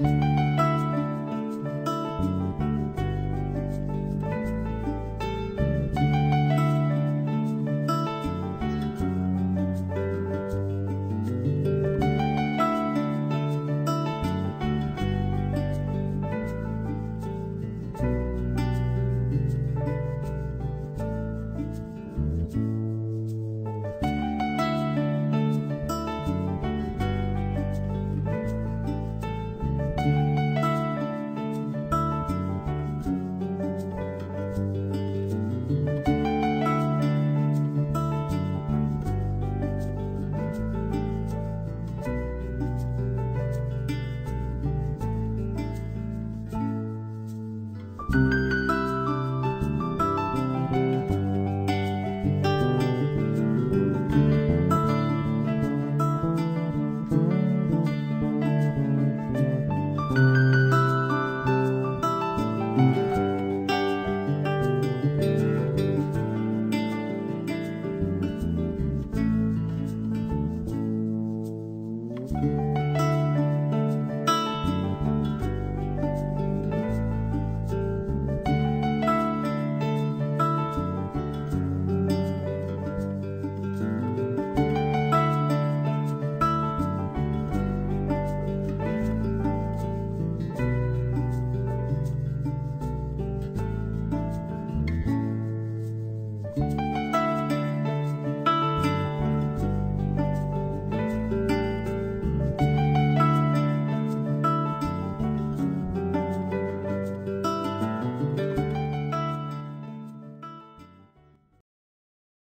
You